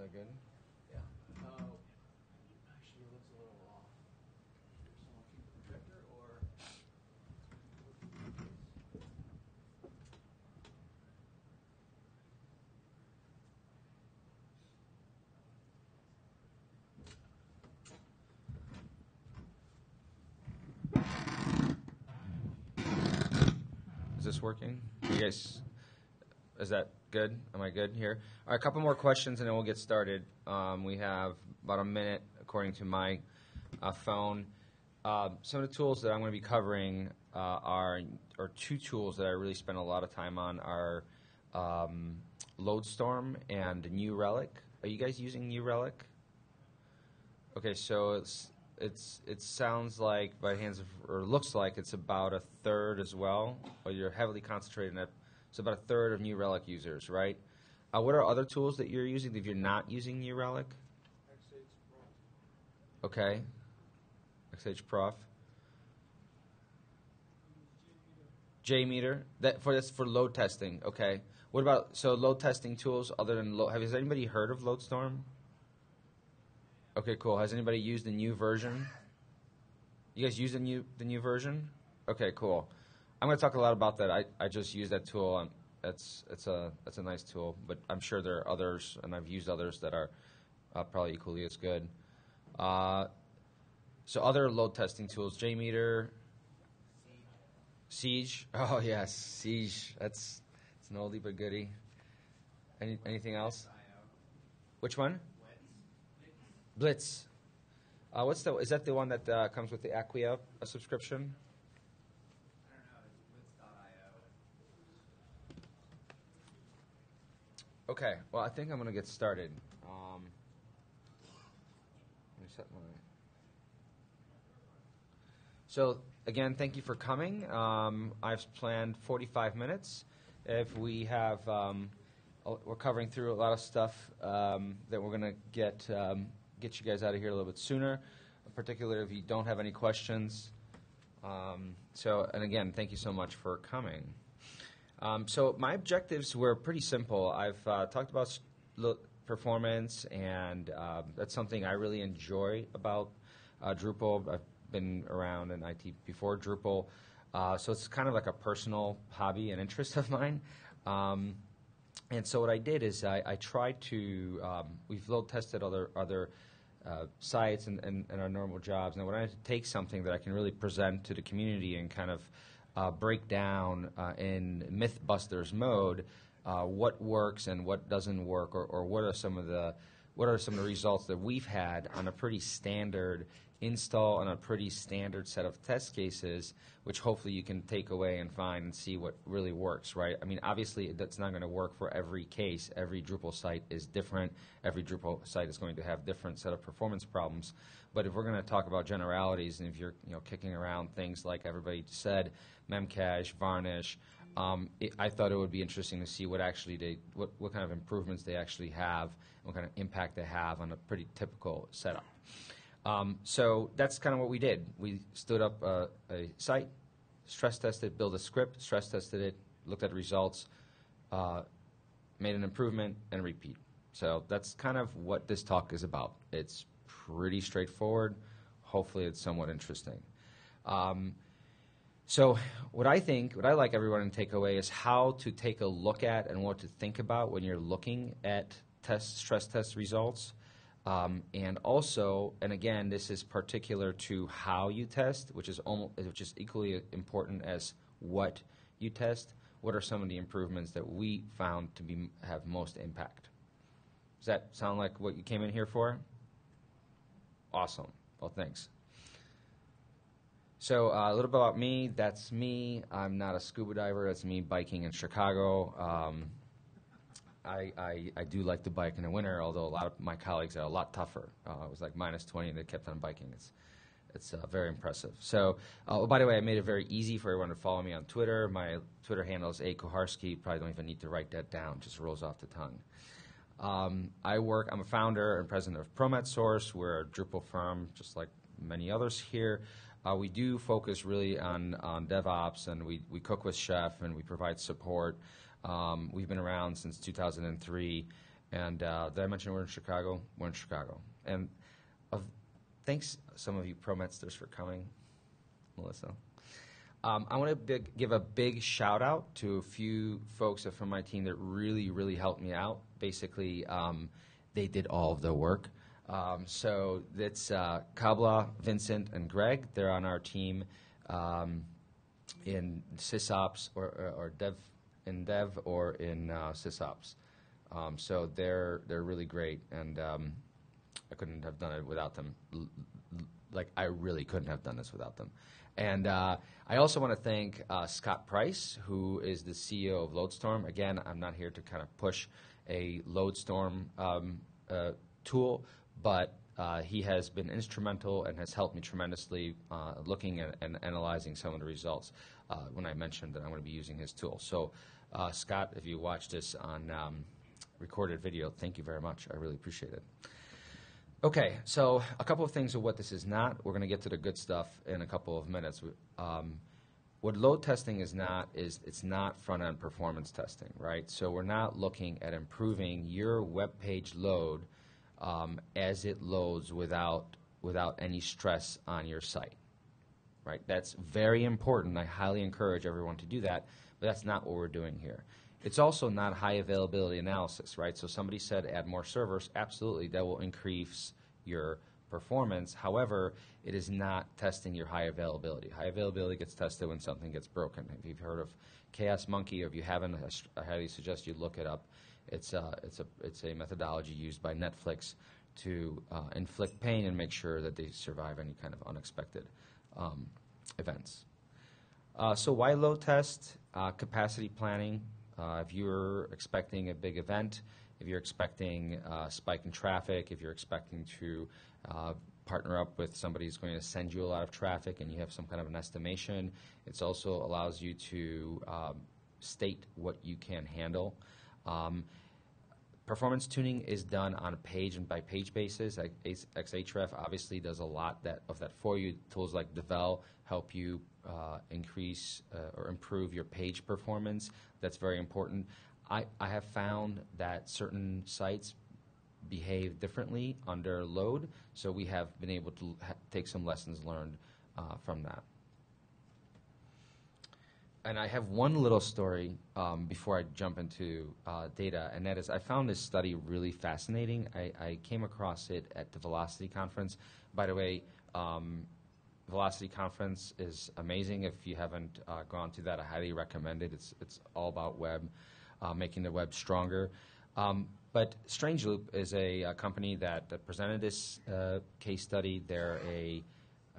that good? Yeah. Oh, actually, it looks a little off. Keep the projector or? Is this working? You guys, is that good? Am I good here? All right, a couple more questions and then we'll get started. Um, we have about a minute according to my uh, phone. Um, some of the tools that I'm going to be covering uh, are, are two tools that I really spend a lot of time on are um, Loadstorm and New Relic. Are you guys using New Relic? Okay, so it's it's it sounds like by hands of or looks like it's about a third as well. Or you're heavily concentrated in It's about a third of New Relic users, right? Uh, what are other tools that you're using if you're not using New Relic? Okay. XHProf. JMeter. That for this for load testing. Okay. What about so load testing tools other than load? Have has anybody heard of Loadstorm? Okay, cool. Has anybody used the new version? You guys use the new the new version? Okay, cool. I'm going to talk a lot about that. I, I just use that tool. It's it's a it's a nice tool, but I'm sure there are others, and I've used others that are uh, probably equally as good. Uh, so other load testing tools, JMeter, Siege. Oh yes, Siege. That's it's an oldie but goodie. Any, anything else? Which one? Blitz. Uh, what's the? Is that the one that uh, comes with the Acquia subscription? I don't know, it's blitz.io. Okay. Well, I think I'm gonna get started. Um, let me set my. So again, thank you for coming. Um, I've planned 45 minutes. If we have, um, we're covering through a lot of stuff um, that we're gonna get um, get you guys out of here a little bit sooner. Particularly if you don't have any questions. Um, so, and again, thank you so much for coming. Um, so my objectives were pretty simple. I've uh, talked about performance, and um, that's something I really enjoy about uh, Drupal. I've been around in IT before Drupal, uh, so it's kind of like a personal hobby and interest of mine. Um, and so what I did is I, I tried to um, we've load tested other other uh, sites and, and, and our normal jobs, and I wanted to take something that I can really present to the community and kind of uh, break down uh, in MythBusters mode uh, what works and what doesn't work, or, or what are some of the what are some of the results that we've had on a pretty standard install on a pretty standard set of test cases, which hopefully you can take away and find and see what really works, right? I mean, obviously that's not going to work for every case. Every Drupal site is different. Every Drupal site is going to have different set of performance problems. But if we're going to talk about generalities, and if you're you know kicking around things like everybody said, Memcache, Varnish, um, it, I thought it would be interesting to see what actually they, what, what kind of improvements they actually have, what kind of impact they have on a pretty typical setup. Um, so that's kind of what we did. We stood up a, site, stress tested, built a script, stress tested it, looked at results, uh, made an improvement, and repeat. So that's kind of what this talk is about. It's pretty straightforward. Hopefully, it's somewhat interesting. Um, so, what I think, what I like everyone to take away is how to take a look at and what to think about when you're looking at test stress test results. Um, and also, and again, this is particular to how you test, which is almost, which is equally important as what you test. What are some of the improvements that we found to be have most impact? Does that sound like what you came in here for? Awesome. Well, thanks. So uh, a little bit about me. That's me. I'm not a scuba diver. That's me biking in Chicago. Um, I, I, I do like to bike in the winter, although a lot of my colleagues are a lot tougher. Uh, it was like minus 20 and they kept on biking. It's, it's uh, very impressive. So, uh, oh, by the way, I made it very easy for everyone to follow me on Twitter. My Twitter handle is A. Kucharski. Probably don't even need to write that down, just rolls off the tongue. Um, I work, I'm a founder and president of ProMet Source. We're a Drupal firm, just like many others here. Uh, we do focus really on, on DevOps, and we, we cook with Chef, and we provide support. Um, we've been around since 2003, And uh, did I mention we're in Chicago? We're in Chicago. And of, thanks, some of you ProMetsters, for coming, Melissa. Um, I want to give a big shout out to a few folks from my team that really, really helped me out. Basically, um, they did all of the work. Um, so it's uh, Kabla, Vincent, and Greg. They're on our team um, in SysOps or, or, or, Dev in Dev or in uh, SysOps. Um, so they're they're really great, and um, I couldn't have done it without them. Like I really couldn't have done this without them. And uh, I also want to thank uh, Scott Price, who is the CEO of Loadstorm. Again, I'm not here to kind of push a Loadstorm um, uh, tool, but uh, he has been instrumental and has helped me tremendously uh, looking at and analyzing some of the results uh, when I mentioned that I'm going to be using his tool. So, Scott, if you watch this on um, recorded video, thank you very much. I really appreciate it. Okay, so a couple of things of what this is not. We're going to get to the good stuff in a couple of minutes. Um, what load testing is not is it's not front end performance testing, right? So we're not looking at improving your web page load um, as it loads without without any stress on your site, right? That's very important. I highly encourage everyone to do that, but that's not what we're doing here. It's also not high availability analysis, right? So somebody said add more servers. Absolutely, that will increase your performance. However, it is not testing your high availability. High availability gets tested when something gets broken. If you've heard of Chaos Monkey, or if you haven't, I highly suggest you look it up. It's a, it's a, it's a methodology used by Netflix to uh, inflict pain and make sure that they survive any kind of unexpected um, events. Uh, so why load test? Uh, capacity planning. Uh, if you're expecting a big event, if you're expecting a spike in traffic, if you're expecting to uh, partner up with somebody who's going to send you a lot of traffic and you have some kind of an estimation, it also allows you to um, state what you can handle. Um, performance tuning is done on a page and by page basis. Ahrefs obviously does a lot that, of that for you. Tools like Devel help you uh, increase uh, or improve your page performance. That's very important. I, I have found that certain sites behave differently under load, so we have been able to ha- take some lessons learned uh, from that. And I have one little story um, before I jump into uh, data, and that is I found this study really fascinating. I, I, came across it at the Velocity Conference. By the way, um, Velocity Conference is amazing. If you haven't uh, gone to that, I highly recommend it. It's, it's all about web, uh, making the web stronger. Um, but StrangeLoop is a, a company that, that, presented this uh, case study. They're a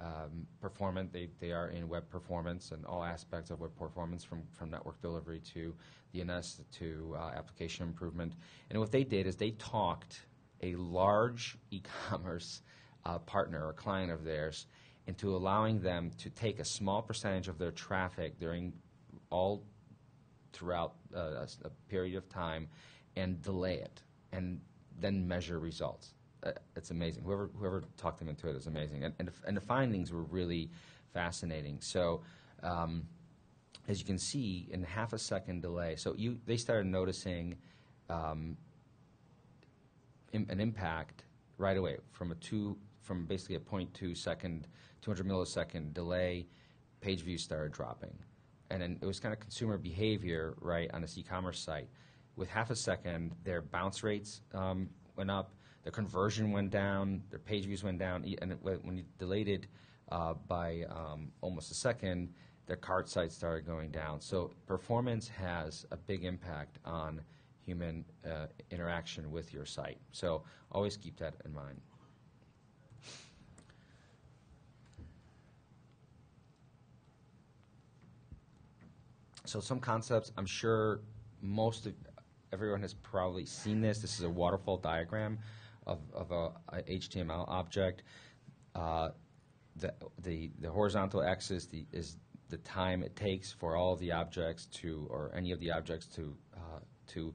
um, performance. They, they are in web performance and all aspects of web performance, from, from network delivery to DNS to uh, application improvement. And what they did is they talked a large e-commerce uh, partner or client of theirs into allowing them to take a small percentage of their traffic during all throughout uh, a, a, period of time and delay it and then measure results. Uh, it's amazing. Whoever whoever talked them into it is amazing, and and, and the findings were really fascinating. So. Um, as you can see, in half a second delay, so you they started noticing um, an impact right away from a two from basically a 0.2 second 200 millisecond delay, page views started dropping. And then it was kind of consumer behavior, right, on this e-commerce site. With half a second, their bounce rates um, went up, their conversion went down, their page views went down, and when you delayed it uh, by um, almost a second, their cart sites started going down. So performance has a big impact on human uh, interaction with your site. So always keep that in mind. So some concepts, I'm sure most of everyone has probably seen this. This is a waterfall diagram of, of a, a HTML object. Uh, the, the, the horizontal axis the, is the time it takes for all the objects to, or any of the objects to, uh, to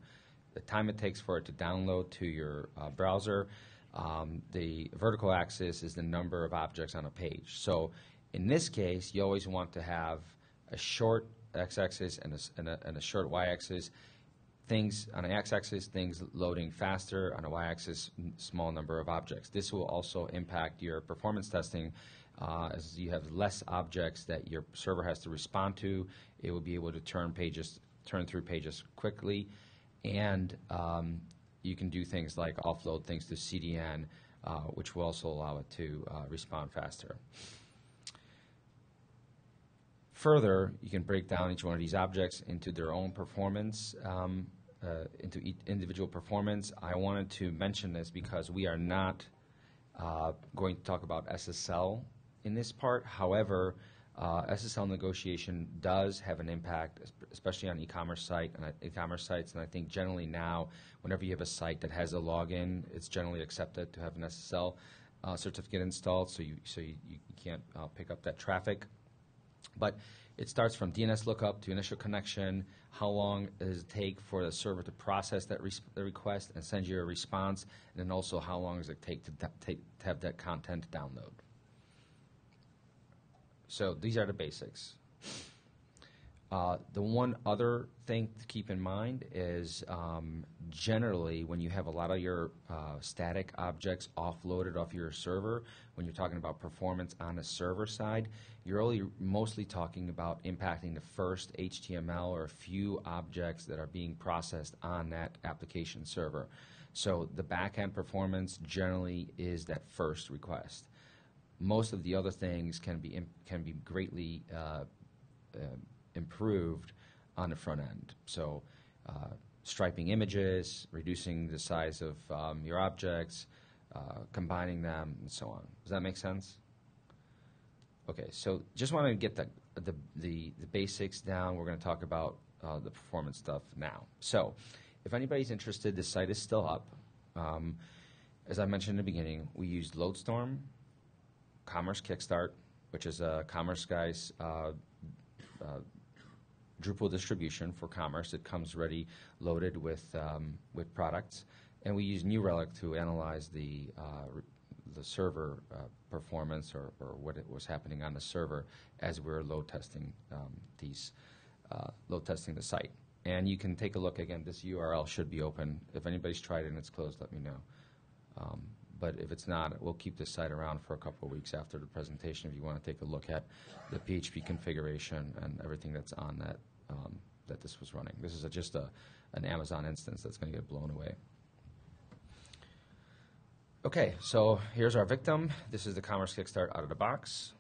the time it takes for it to download to your uh, browser. Um, the vertical axis is the number of objects on a page. So in this case, you always want to have a short x-axis and a, and a, and a short y-axis. Things on an x-axis, things loading faster, on a y-axis, small number of objects. This will also impact your performance testing uh, as you have less objects that your server has to respond to. It will be able to turn pages, turn through pages quickly, and um, you can do things like offload things to CDN, uh, which will also allow it to uh, respond faster. Further, you can break down each one of these objects into their own performance, um, uh, into each individual performance. I wanted to mention this because we are not uh, going to talk about SSL in this part. However, uh, SSL negotiation does have an impact, especially on e-commerce site and e-commerce sites. And I think generally now, whenever you have a site that has a login, it's generally accepted to have an SSL uh, certificate installed, so you so you, you can't uh, pick up that traffic. But it starts from DNS lookup to initial connection. How long does it take for the server to process that res- the request and send you a response? And then also, how long does it take to, take, to have that content download? So these are the basics. Uh, the one other thing to keep in mind is um, generally when you have a lot of your uh, static objects offloaded off your server, when you're talking about performance on the server side, you're only mostly talking about impacting the first HTML or a few objects that are being processed on that application server. So the backend performance generally is that first request. Most of the other things can be can be greatly uh, uh, improved on the front end. So, uh, spriting images, reducing the size of um, your objects, uh, combining them, and so on. Does that make sense? Okay, so just want to get the, the, the, the basics down. We're going to talk about uh, the performance stuff now. So, if anybody's interested, the site is still up. Um, as I mentioned in the beginning, we used Loadstorm, Commerce Kickstart, which is a Commerce Guy's uh, uh, Drupal distribution for commerce. It comes ready, loaded with um, with products, and we use New Relic to analyze the uh, the server uh, performance or, or what it was happening on the server as we are load testing um, these uh, load testing the site. And you can take a look again. This URL should be open. If anybody's tried it and it's closed, let me know. Um, but if it's not, we'll keep this site around for a couple of weeks after the presentation if you want to take a look at the PHP configuration and everything that's on that um, that this was running. This is a, just a, an Amazon instance that's going to get blown away. Okay, so here's our victim. This is the Commerce Kickstart out of the box.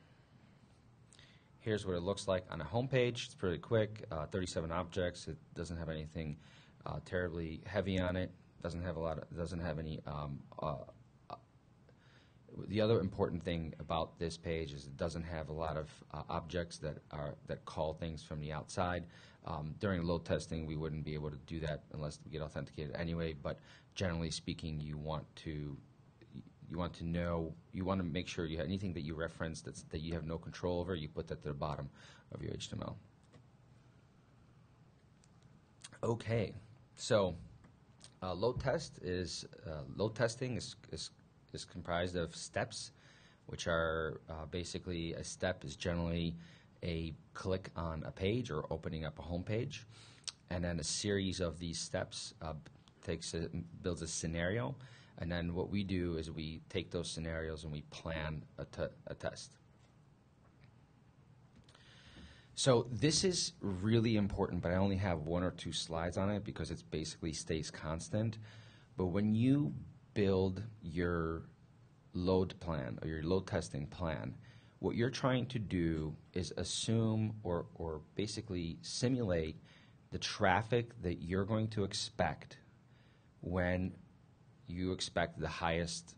Here's what it looks like on a home page. It's pretty quick, uh, 37 objects. It doesn't have anything uh, terribly heavy on it. Doesn't have a lot. Of, doesn't have any. Um, uh, the other important thing about this page is it doesn't have a lot of uh, objects that are that call things from the outside. Um, during load testing, we wouldn't be able to do that unless we get authenticated anyway. But generally speaking, you want to you want to know, you want to make sure you have anything that you reference that's, that you have no control over, you put that to the bottom of your HTML. Okay, so uh, load test is uh, load testing is, is is comprised of steps, which are uh, basically a step is generally a click on a page or opening up a home page, and then a series of these steps uh, takes a, builds a scenario, and then what we do is we take those scenarios and we plan a, te- a test. So this is really important, but I only have one or two slides on it because it basically stays constant. But when you build your load plan or your load testing plan, what you're trying to do is assume or, or basically simulate the traffic that you're going to expect when you expect the highest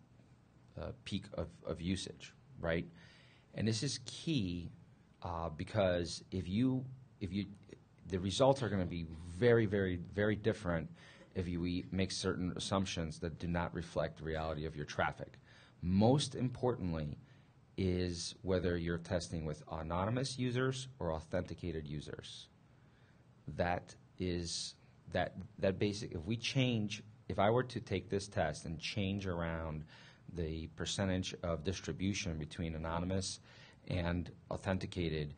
uh, peak of, of usage, right? And this is key uh, because if you if you the results are going to be very very very different if you make certain assumptions that do not reflect the reality of your traffic. Most importantly is whether you're testing with anonymous users or authenticated users. That is that that basic if we change if I were to take this test and change around the percentage of distribution between anonymous and authenticated,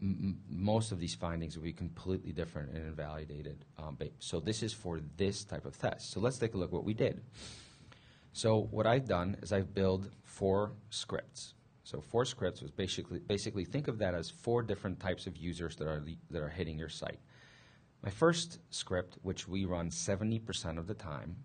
m- most of these findings will be completely different and invalidated. Um, so this is for this type of test. So let's take a look what we did. So what I've done is I've built four scripts. So four scripts was basically basically think of that as four different types of users that are le- that are hitting your site. My first script, which we run 70% of the time,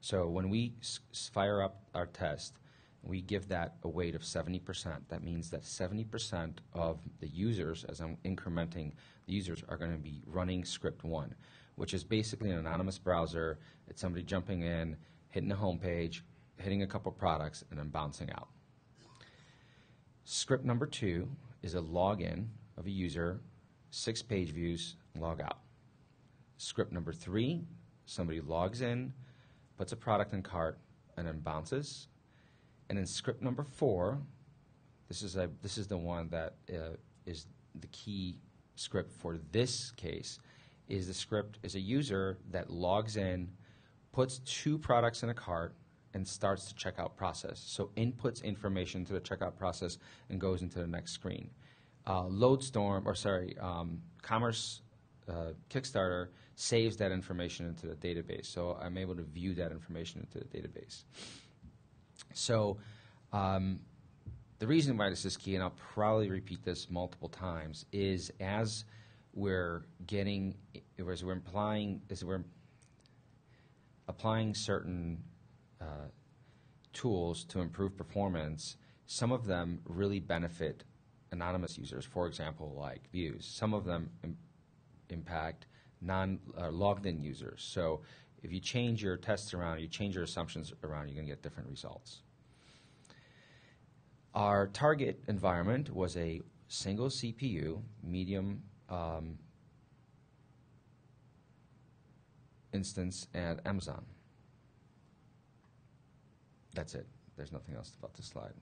so when we s- fire up our test, we give that a weight of 70%. That means that 70% of the users, as I'm incrementing the users, are going to be running script one, which is basically an anonymous browser. It's somebody jumping in, hitting a home page, hitting a couple products, and then bouncing out. Script number two is a login of a user, six page views, log out. Script number three, somebody logs in, puts a product in cart, and then bounces. And in script number four, this is a this is the one that uh, is the key script for this case. Is the script is a user that logs in, puts two products in a cart, and starts the checkout process. So inputs information to the checkout process and goes into the next screen. Uh, Loadstorm, or sorry, um, Commerce uh, Kickstarter saves that information into the database. So I'm able to view that information into the database. So um, the reason why this is key, and I'll probably repeat this multiple times, is as we're getting, as we're implying, as we're applying certain uh, tools to improve performance, some of them really benefit anonymous users. For example, like views. Some of them Im- impact non uh, logged in users. So if you change your tests around, you change your assumptions around, you're going to get different results. Our target environment was a single CPU, medium um, instance at Amazon. That's it. There's nothing else about this slide.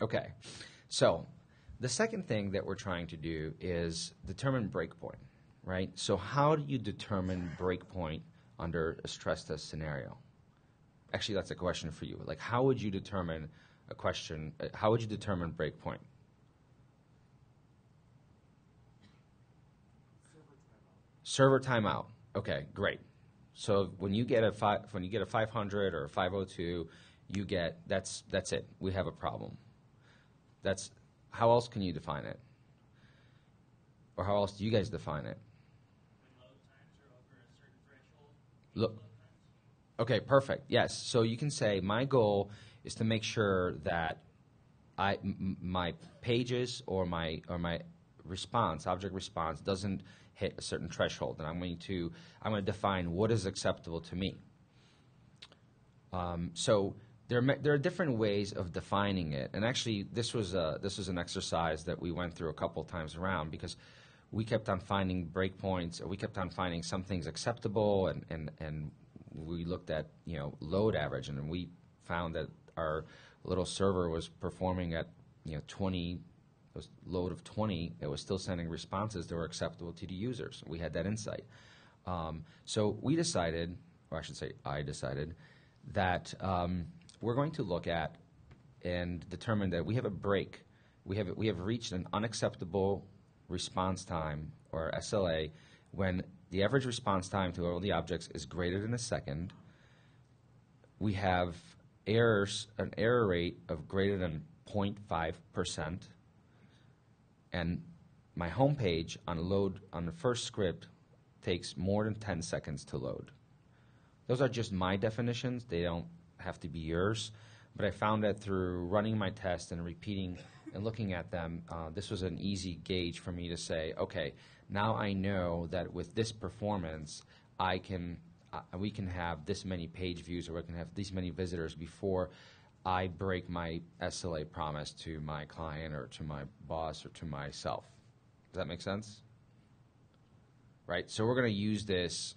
Okay, so the second thing that we're trying to do is determine breakpoint, right? So how do you determine breakpoint under a stress test scenario? Actually, that's a question for you. Like, how would you determine a question? uh, How would you determine breakpoint? Server timeout. Okay, great. So when you get a five, when you get a 500 or a 502, you get that's that's it. We have a problem. That's how else can you define it? Or how else do you guys define it? when load times are over a certain threshold. Look, Okay, perfect. Yes. So you can say my goal is to make sure that I m- my pages or my or my response object response doesn't hit a certain threshold, and I'm going to I'm going to define what is acceptable to me. Um, so there are, there are different ways of defining it, and actually this was a, this was an exercise that we went through a couple times around because we kept on finding breakpoints, or we kept on finding some things acceptable, and, and, and we looked at you know load average, and we found that our little server was performing at you know 20 was load of 20 it was still sending responses that were acceptable to the users. We had that insight. Um, so we decided or i should say i decided that um, we're going to look at and determine that we have a break. We have we have reached an unacceptable response time or sla when the average response time to all the objects is greater than a second we have errors, an error rate of greater than 0.5%, and my home page on load on the first script takes more than 10 seconds to load. Those are just my definitions. They don't have to be yours. But I found that through running my test and repeating and looking at them, uh, this was an easy gauge for me to say, okay, now I know that with this performance, I can uh, we can have this many page views or we can have these many visitors before I break my SLA promise to my client or to my boss or to myself. Does that make sense? Right? So we're going to use this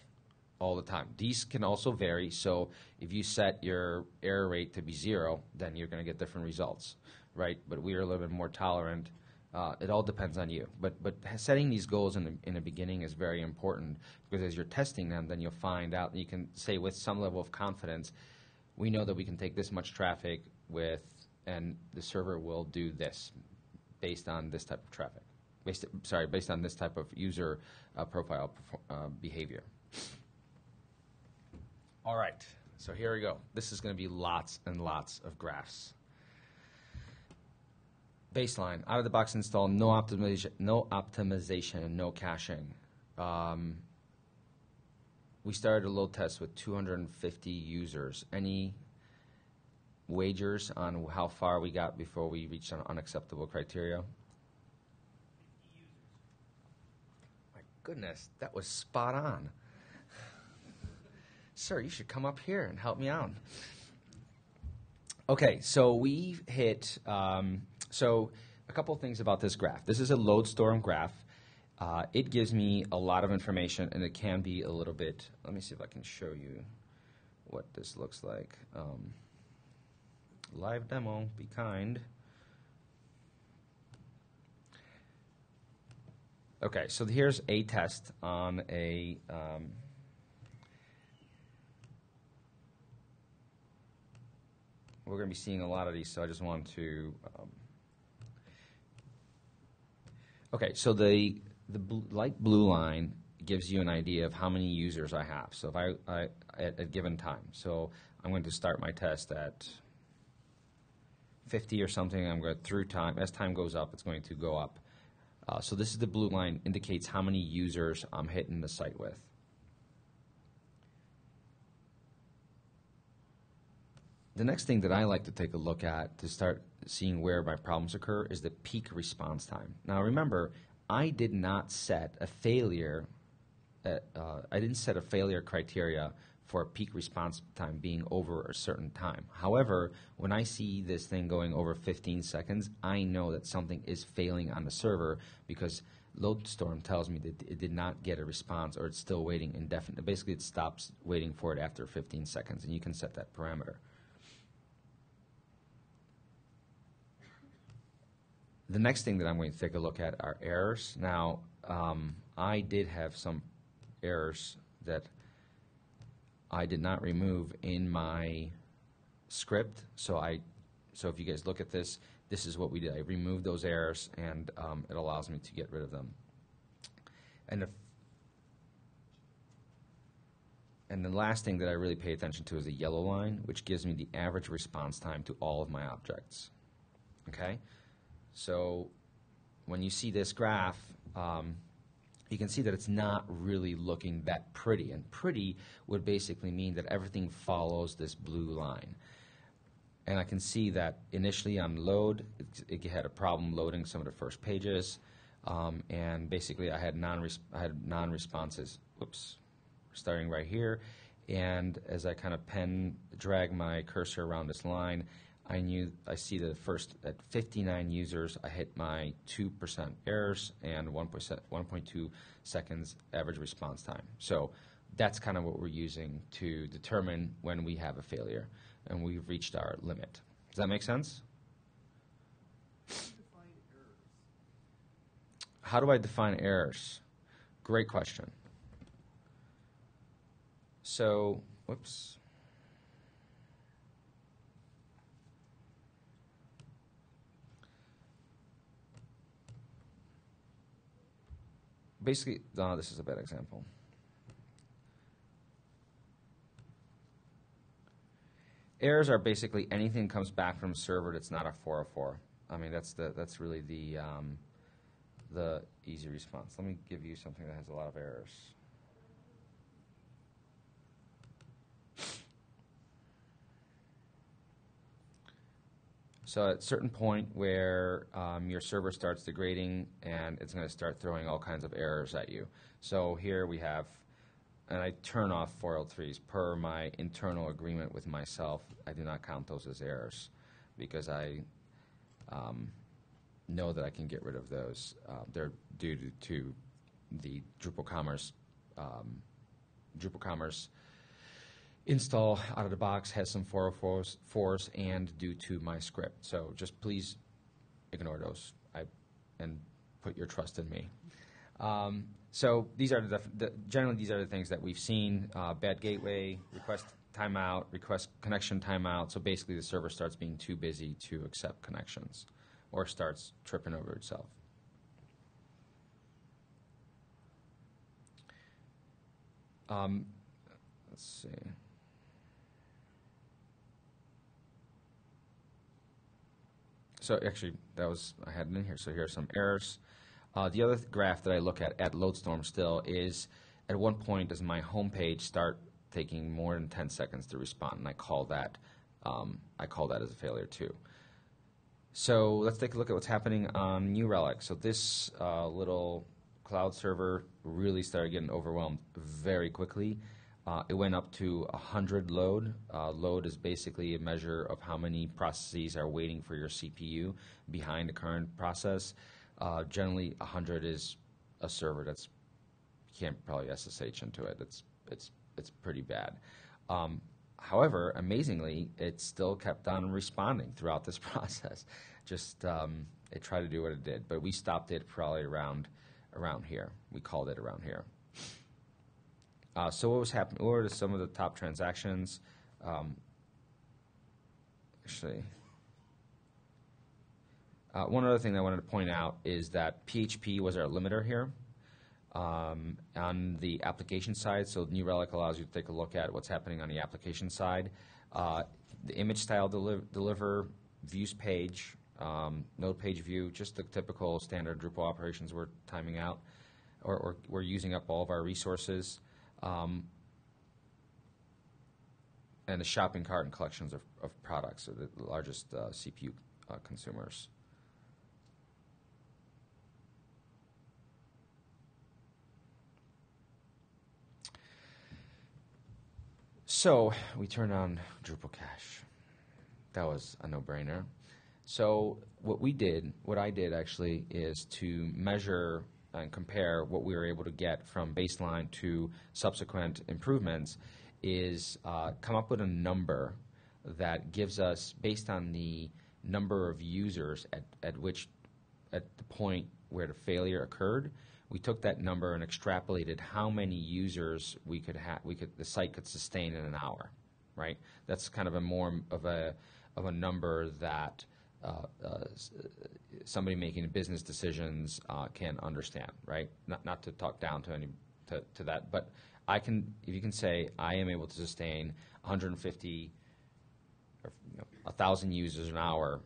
all the time. These can also vary. So if you set your error rate to be zero, then you're going to get different results, right? But we are a little bit more tolerant. Uh, it all depends on you. But but setting these goals in the, in the beginning is very important because as you're testing them, then you'll find out. You can say with some level of confidence, we know that we can take this much traffic with, and the server will do this based on this type of traffic. based, sorry, based on this type of user uh, profile uh, behavior. All right, so here we go. This is going to be lots and lots of graphs. Baseline, out of the box install, no optimization, no optimization, no caching. Um, we started a load test with 250 users. Any wagers on how far we got before we reached an unacceptable criteria? My goodness, that was spot on. Sir, you should come up here and help me out. Okay, so we hit. Um, so, a couple things about this graph. This is a Loadstorm graph. Uh, it gives me a lot of information, and it can be a little bit. Let me see if I can show you what this looks like. Um, live demo, be kind. Okay, so here's a test on a. Um, we're going to be seeing a lot of these, so I just want to. Um, okay, so the the bl- light blue line gives you an idea of how many users I have. So if I, I at a given time, so I'm going to start my test at 50 or something. I'm going through time. As time goes up, it's going to go up. Uh, so this is the blue line indicates how many users I'm hitting the site with. The next thing that I like to take a look at to start seeing where my problems occur is the peak response time. Now remember, I did not set a failure. Uh, uh, I didn't set a failure criteria for a peak response time being over a certain time. However, when I see this thing going over 15 seconds, I know that something is failing on the server because LoadStorm tells me that it did not get a response or it's still waiting indefinitely. Basically, it stops waiting for it after 15 seconds, and you can set that parameter. The next thing that I'm going to take a look at are errors. Now, um, I did have some errors that I did not remove in my script. So I, so if you guys look at this, this is what we did. I removed those errors, and um, it allows me to get rid of them. And if, and the last thing that I really pay attention to is the yellow line, which gives me the average response time to all of my objects. Okay. So when you see this graph, um, you can see that it's not really looking that pretty. And pretty would basically mean that everything follows this blue line. And I can see that initially on load, it, it had a problem loading some of the first pages. Um, and basically, I had non I had non-responses. Whoops, starting right here. And as I kind of pen drag my cursor around this line, I knew I see the first at 59 users, I hit my 2% errors and 1%, 1.2 seconds average response time. So that's kind of what we're using to determine when we have a failure and we've reached our limit. Does that make sense? How do I define errors? Great question. So, whoops. Basically, no, this is a bad example. Errors are basically anything comes back from server that's not a 404. I mean, that's the that's really the um, the easy response. Let me give you something that has a lot of errors. So at a certain point where um, your server starts degrading and it's going to start throwing all kinds of errors at you. So here we have, and I turn off 403s per my internal agreement with myself. I do not count those as errors because I um, know that I can get rid of those. Uh, they're due to, to the Drupal Commerce um, Drupal Commerce install out of the box has some 404s and due to my script. So just please ignore those I, and put your trust in me. Um, so these are the, the, generally these are the things that we've seen: uh, bad gateway, request timeout, request connection timeout. So basically, the server starts being too busy to accept connections, or starts tripping over itself. Um, let's see. So actually, that was, I had it in here, so here are some errors. Uh, the other graph that I look at at Loadstorm still is, at one point, does my homepage start taking more than 10 seconds to respond? And I call that, um, I call that as a failure too. So let's take a look at what's happening on New Relic. So this uh, little cloud server really started getting overwhelmed very quickly. Uh, it went up to 100 load. Uh, load is basically a measure of how many processes are waiting for your CPU behind the current process. Uh, generally, 100 is a server that's can't probably SSH into it. It's it's it's pretty bad. Um, however, amazingly, it still kept on responding throughout this process. Just um, it tried to do what it did, but we stopped it probably around around here. We called it around here. Uh, so what was happening? What were some of the top transactions? Um, actually, uh, one other thing I wanted to point out is that PHP was our limiter here um, on the application side. So New Relic allows you to take a look at what's happening on the application side. Uh, the image style deli- deliver views page, um, node page view, just the typical standard Drupal operations we're timing out, or, or we're using up all of our resources. Um, and the shopping cart and collections of, of products are the largest uh, CPU uh, consumers. So we turned on Drupal cache. That was a no-brainer. So what we did, what I did actually, is to measure and compare what we were able to get from baseline to subsequent improvements, is uh, come up with a number that gives us, based on the number of users at, at which, at the point where the failure occurred, we took that number and extrapolated how many users we could have, we could, the site could sustain in an hour, right? That's kind of a more of a, of a number that uh, uh, somebody making business decisions uh, can understand, right? Not, not to talk down to any to, to that, but I can, if you can say I am able to sustain 150 or you know, 1,000 users an hour,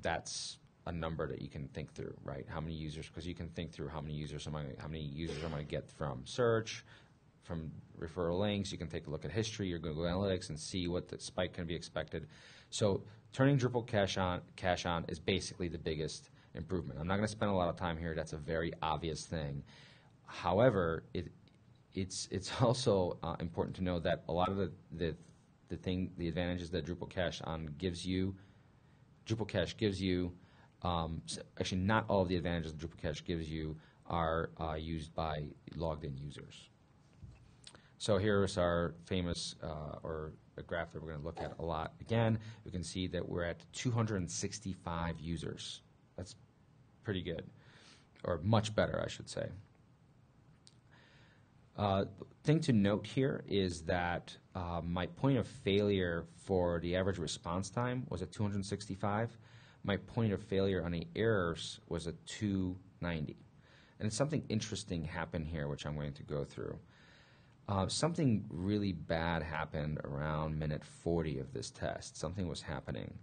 that's a number that you can think through, right? How many users? Because you can think through how many users am I, how many users am I going to get from search, from referral links. You can take a look at history or Google Analytics and see what the spike can be expected. So turning Drupal cache on, cache on is basically the biggest improvement. I'm not going to spend a lot of time here. That's a very obvious thing. However, it, it's it's also uh, important to know that a lot of the, the the thing the advantages that Drupal cache on gives you, Drupal cache gives you um, actually, not all of the advantages Drupal cache gives you are uh, used by logged in users. So here's our famous, uh, or a graph that we're going to look at a lot. Again, we can see that we're at 265 users. That's pretty good, or much better, I should say. Uh, thing to note here is that uh, my point of failure for the average response time was at 265 my point of failure on the errors was at 290. And something interesting happened here, which I'm going to go through. Uh, something really bad happened around minute 40 of this test. Something was happening.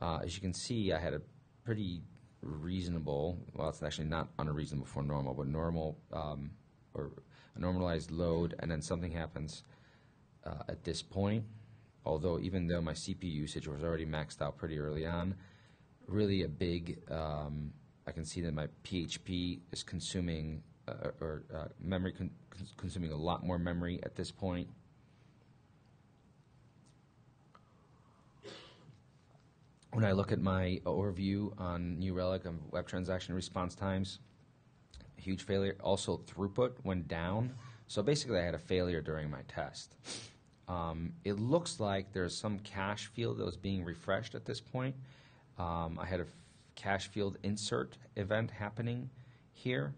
Uh, as you can see, I had a pretty reasonable, well, it's actually not unreasonable for normal, but normal um, or a normalized load, and then something happens uh, at this point. Although, even though my CPU usage was already maxed out pretty early on, really a big, um, I can see that my PHP is consuming uh, or uh, memory con- consuming a lot more memory at this point. When I look at my overview on New Relic of web transaction response times, huge failure. Also, throughput went down. So basically, I had a failure during my test. Um, it looks like there's some cache field that was being refreshed at this point. Um, I had a cache field insert event happening here.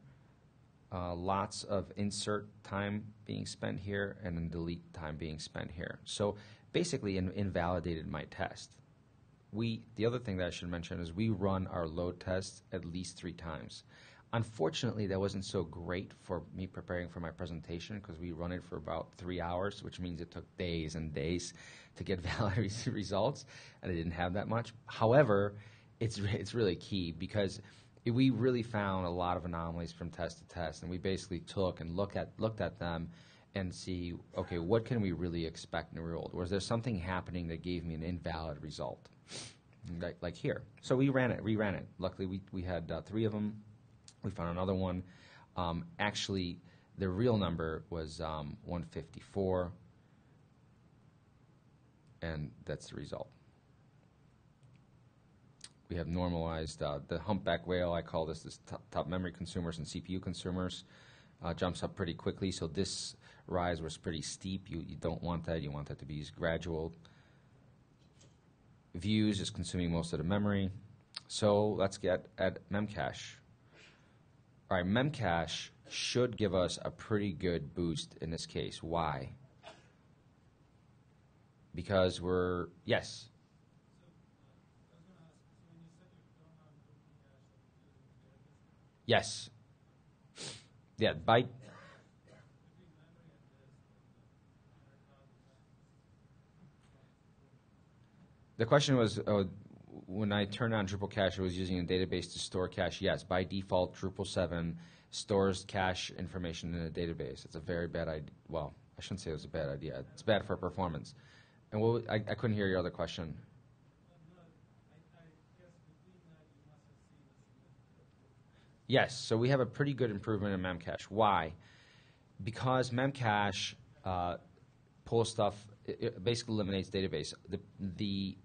Uh, lots of insert time being spent here and then delete time being spent here. So basically in, invalidated my test. We, the other thing that I should mention is we run our load test at least three times. Unfortunately, that wasn't so great for me preparing for my presentation because we run it for about three hours, which means it took days and days to get valid results, and I didn't have that much. However, it's it's really key because we really found a lot of anomalies from test to test, and we basically took and look at looked at them and see, okay, what can we really expect in the real world? Was there something happening that gave me an invalid result? like, like here. So we ran it, reran it. Luckily, we, we had uh, three of them. We found another one. Um, actually, the real number was um, 154, and that's the result. We have normalized uh, the humpback whale. I call this, this top, top memory consumers and CPU consumers. Uh, jumps up pretty quickly, so this rise was pretty steep. You, you don't want that. You want that to be gradual views is consuming most of the memory. So let's get at Memcache. All right, Memcache should give us a pretty good boost in this case. Why? Because we're, yes, yes. Yeah, by, The question was, uh, when I turned on Drupal cache, I was using a database to store cache. Yes, by default, Drupal 7 stores cache information in a database. It's a very bad idea. Well, I shouldn't say it was a bad idea. It's bad for performance. And what, I, I couldn't hear your other question. Yes, so we have a pretty good improvement in Memcache. Why? Because Memcache uh, pulls stuff, it, it basically eliminates database. The, the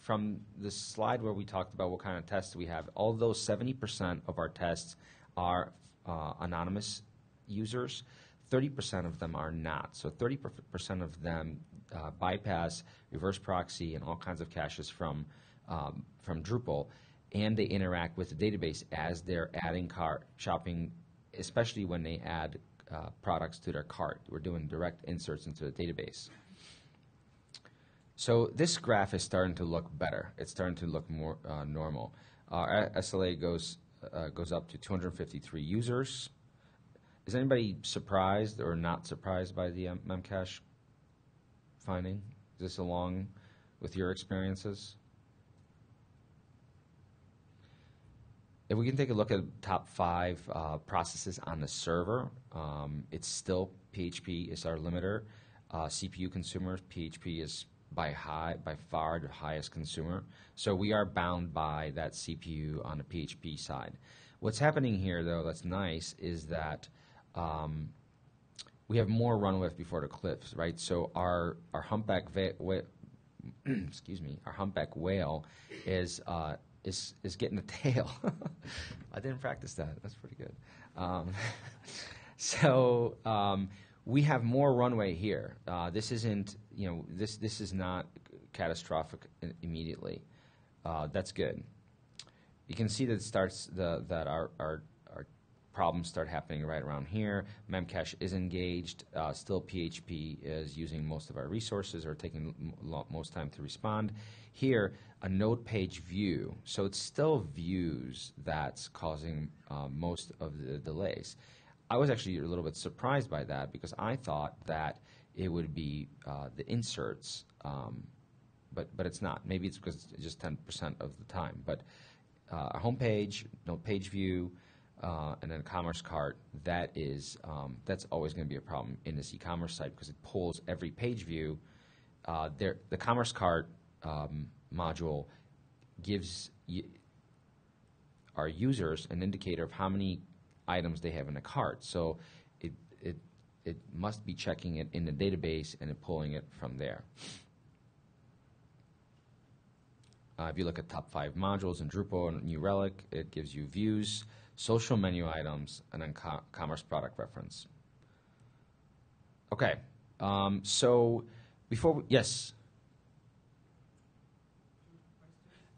from the slide where we talked about what kind of tests we have, although 70% of our tests are uh, anonymous users, 30% of them are not. So 30% of them uh, bypass reverse proxy and all kinds of caches from um, from Drupal, and they interact with the database as they're adding cart shopping, especially when they add uh, products to their cart. We're doing direct inserts into the database. So this graph is starting to look better. It's starting to look more uh, normal. Our SLA goes uh, goes up to 253 users. Is anybody surprised or not surprised by the um, Memcache finding? Is this along with your experiences? If we can take a look at top five uh, processes on the server, um, it's still PHP is our limiter. Uh, CPU consumers, PHP is by high, by far the highest consumer. So we are bound by that CPU on the PHP side. What's happening here, though, that's nice, is that um, we have more runway before the cliffs, right? So our our humpback excuse me, our humpback whale is uh, is is getting a tail. I didn't practice that. That's pretty good. Um, so um, we have more runway here. Uh, this isn't, you know, this this is not catastrophic immediately. Uh, that's good. You can see that it starts the, that our, our our problems start happening right around here. Memcache is engaged. Uh, still, PHP is using most of our resources or taking most time to respond. Here, a node page view. So it's still views that's causing uh, most of the delays. I was actually a little bit surprised by that because I thought that it would be uh, the inserts, um, but but it's not. Maybe it's because it's just 10% of the time. But uh, a homepage, no page view, uh, and then a commerce cart. That is um, that's always going to be a problem in this e-commerce site because it pulls every page view. Uh, there, the commerce cart um, module gives our users an indicator of how many items they have in a cart. So it, it, it must be checking it in the database and pulling it from there. Uh, if you look at top five modules in Drupal and New Relic, it gives you views, social menu items, and then co- commerce product reference. Okay, um, so before we, yes.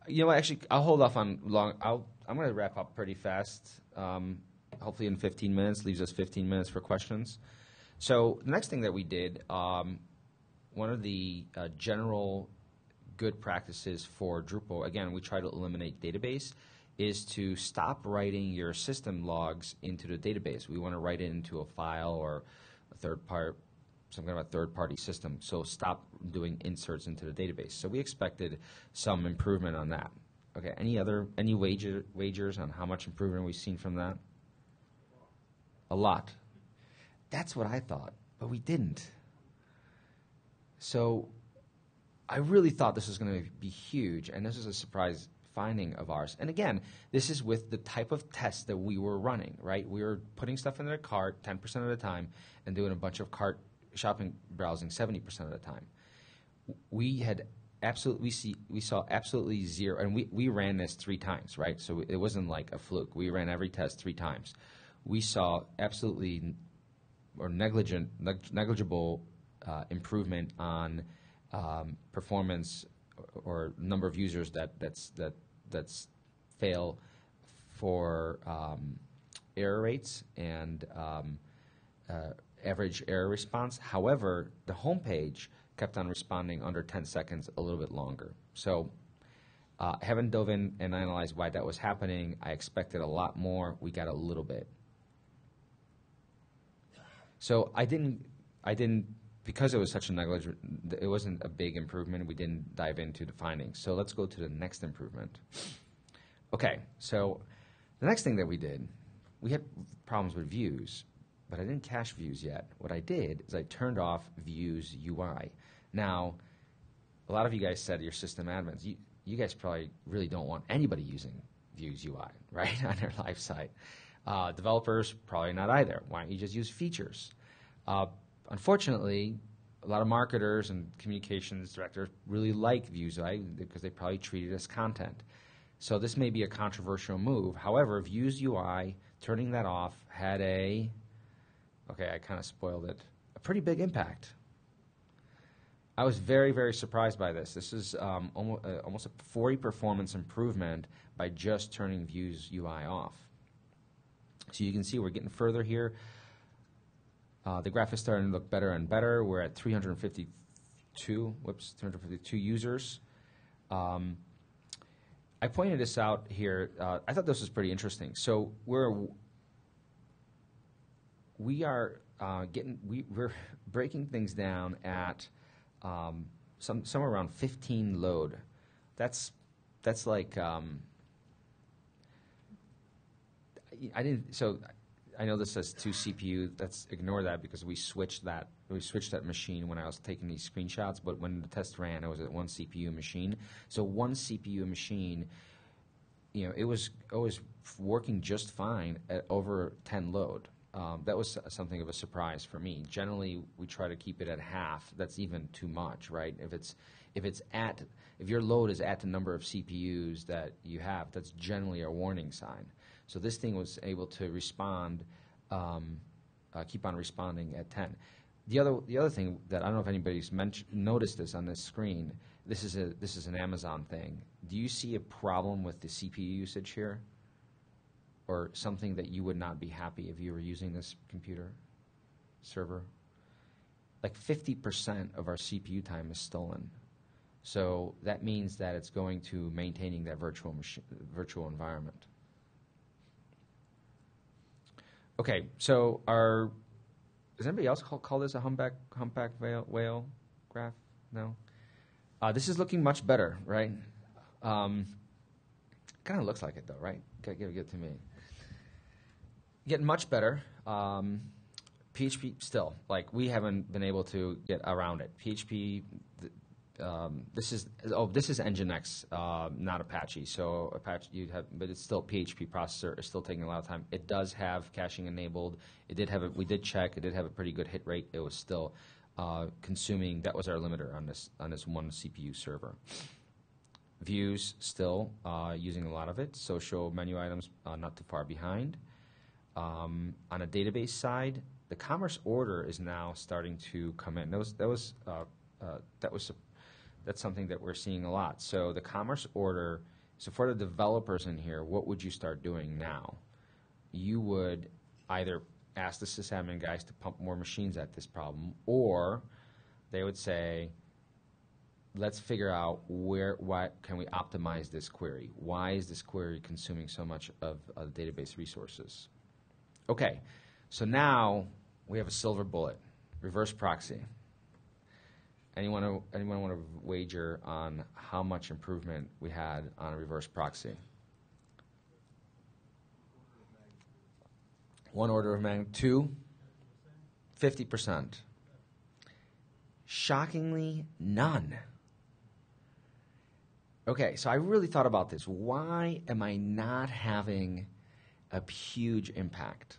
You know what? Actually, I'll hold off on long. I'll, I'm going to wrap up pretty fast. Um, hopefully, in 15 minutes, leaves us 15 minutes for questions. So the next thing that we did, um, one of the uh, general good practices for Drupal, again, we try to eliminate database, is to stop writing your system logs into the database. We want to write it into a file or a third part, some kind of a third party system. So stop doing inserts into the database. So we expected some improvement on that. Okay, any other, any wager, wagers on how much improvement we've seen from that? A lot. That's what I thought, but we didn't. So I really thought this was going to be huge, and this is a surprise finding of ours. And again, this is with the type of test that we were running, right? We were putting stuff in their cart 10% of the time and doing a bunch of cart shopping browsing 70% of the time. We had absolutely we see we saw absolutely zero and we, we ran this three times, right? So it wasn't like a fluke. We ran every test three times. We saw absolutely or negligent negligible uh, improvement on um, performance or, or number of users that that's that that's fail for um, error rates and um, average error response. However, the homepage kept on responding under 10 seconds a little bit longer. So uh, haven't dove in and analyzed why that was happening. I expected a lot more. We got a little bit. So I didn't, I didn't, because it was such a negligible, it wasn't a big improvement. We didn't dive into the findings. So let's go to the next improvement. Okay, so the next thing that we did, we had problems with views, but I didn't cache views yet. What I did is I turned off views UI. Now, a lot of you guys said you're system admins. You, you guys probably really don't want anybody using views UI, right, on their live site. Uh, developers, probably not either. Why don't you just use features? Uh, unfortunately, a lot of marketers and communications directors really like Views UI because they probably treat it as content. So this may be a controversial move. However, Views UI, turning that off, had a, okay, I kind of spoiled it, a pretty big impact. I was very, very surprised by this. This is um, almost, uh, almost a 40 performance improvement by just turning Views UI off. So you can see we're getting further here. Uh, the graph is starting to look better and better. We're at 352, whoops, 352 users. Um, I pointed this out here. Uh, I thought this was pretty interesting. So we're we are uh, getting we, we're breaking things down at um, some somewhere around 15 load. That's that's like um, I didn't. So I know this says two CPU. Let's ignore that because we switched that. We switched that machine when I was taking these screenshots. But when the test ran, it was at one CPU machine. So one CPU machine, you know, it was it was working just fine at over 10 load. Um, that was something of a surprise for me. Generally, we try to keep it at half. That's even too much, right? If it's if it's at if your load is at the number of CPUs that you have, that's generally a warning sign. So this thing was able to respond, um, uh, keep on responding at 10. The other, the other thing that I don't know if anybody's noticed this on this screen. This is a this is an Amazon thing. Do you see a problem with the CPU usage here, or something that you would not be happy if you were using this computer server? Like 50% of our CPU time is stolen. So that means that it's going to maintaining that virtual machine, virtual environment. Okay, so our does anybody else call, call this a humpback humpback whale, whale graph? No. Uh, this is looking much better, right? Um, kind of looks like it though, right? Give it to me. Getting much better. Um, PHP still like we haven't been able to get around it. PHP um, this is oh this is Nginx, uh, not Apache. So Apache you have, but it's still PHP processor. It's still taking a lot of time. It does have caching enabled. It did have a, we did check. It did have a pretty good hit rate. It was still uh, consuming. That was our limiter on this on this one CPU server. Views still uh, using a lot of it. Social menu items uh, not too far behind. Um, on a database side, the commerce order is now starting to come in. That was that was uh, uh, that was that's something that we're seeing a lot. So the commerce order, so for the developers in here, what would you start doing now? You would either ask the sysadmin guys to pump more machines at this problem, or they would say, let's figure out where, why, can we optimize this query? Why is this query consuming so much of, of the database resources? Okay, so now we have a silver bullet, reverse proxy. Anyone, anyone want to wager on how much improvement we had on a reverse proxy? One order of magnitude, two, 50%. Shockingly, none. Okay, so I really thought about this. Why am I not having a huge impact?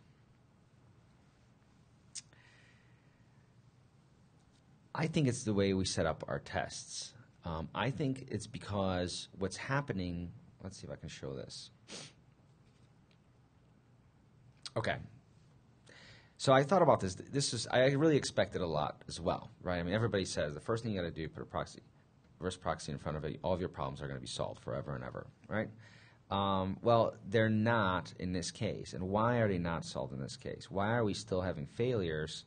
I think it's the way we set up our tests. Um, I think it's because what's happening. Let's see if I can show this. Okay. So I thought about this. This is I really expected a lot as well, right? I mean, everybody says the first thing you got to do put a proxy, reverse proxy in front of it. All of your problems are going to be solved forever and ever, right? Um, well, they're not in this case. And why are they not solved in this case? Why are we still having failures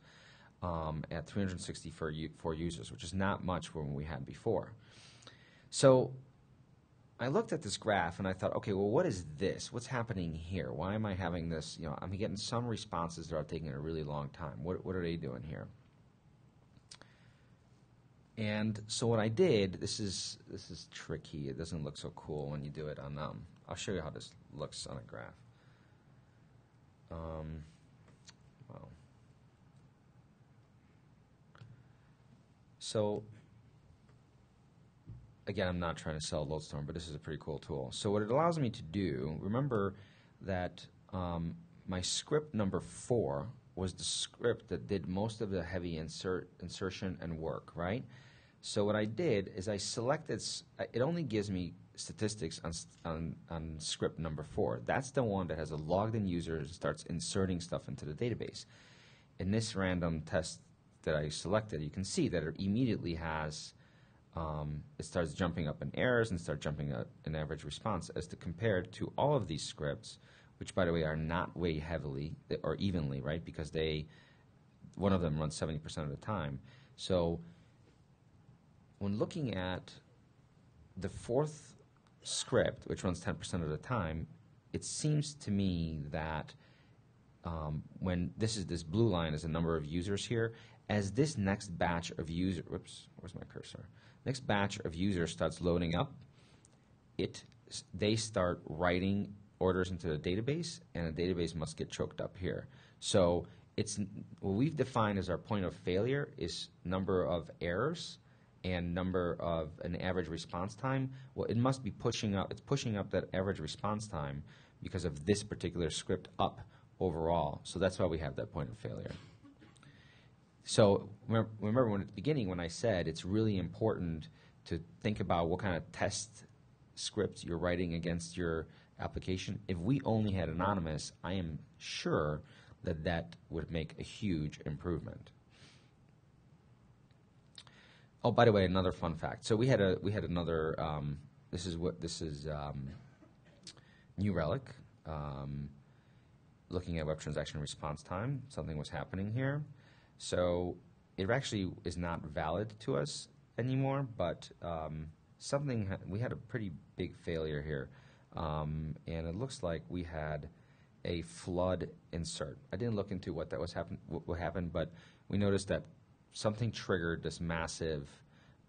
um, at 364 users, which is not much what we had before? So I looked at this graph and I thought, okay, well, what is this? What's happening here? Why am I having this? You know, I'm getting some responses that are taking a really long time. What, what are they doing here? And so what I did, this is this is tricky. It doesn't look so cool when you do it on. Um, I'll show you how this looks on a graph. Um. So again, I'm not trying to sell Loadstorm, but this is a pretty cool tool. So what it allows me to do, remember that um, my script number four was the script that did most of the heavy insert insertion and work, right? So what I did is I selected. It only gives me statistics on, on on script number four. That's the one that has a logged-in user and starts inserting stuff into the database. In this random test that I selected, you can see that it immediately has um, it starts jumping up in errors and start jumping up in average response as to compared to all of these scripts, which by the way are not way heavily or evenly, right? Because they one of them runs 70% of the time. So when looking at the fourth script, which runs 10% of the time, it seems to me that um, when this is this blue line is the number of users here, as this next batch of user, whoops, where's my cursor? Next batch of users starts loading up, it they start writing orders into the database, and the database must get choked up here. So it's what we've defined as our point of failure is number of errors and number of an average response time. Well, it must be pushing up. It's pushing up that average response time because of this particular script up overall. So that's why we have that point of failure. So remember, when at the beginning when I said it's really important to think about what kind of test script you're writing against your application. If we only had anonymous, I am sure that that would make a huge improvement. Oh, by the way, another fun fact. So we had a we had another. Um, this is what this is. Um, New Relic. Um, looking at web transaction response time, something was happening here. So it actually is not valid to us anymore, but um, something ha- we had a pretty big failure here, um, and it looks like we had a flood insert. I didn't look into what that was happen what, what happened, but we noticed that something triggered this massive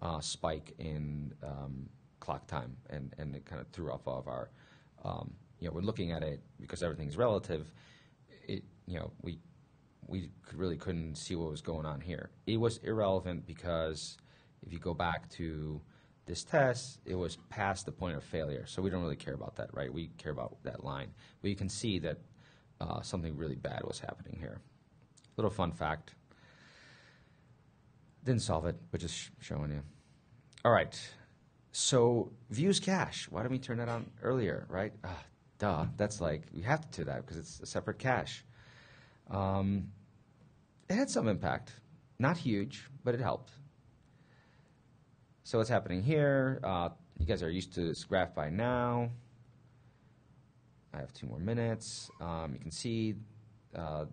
uh, spike in um, clock time, and, and it kind of threw off all of our. Um, you know, we're looking at it because everything's relative. It, you know, we we really couldn't see what was going on here. It was irrelevant because if you go back to this test, it was past the point of failure. So we don't really care about that, right? We care about that line. But you can see that uh, something really bad was happening here. Little fun fact. Didn't solve it, but just sh- showing you. All right. So views cache. Why didn't we turn that on earlier, right? Ah, duh. That's like we have to do that because it's a separate cache. Um, it had some impact, not huge, but it helped. So what's happening here? Uh, you guys are used to this graph by now. I have two more minutes. Um, you can see. Uh,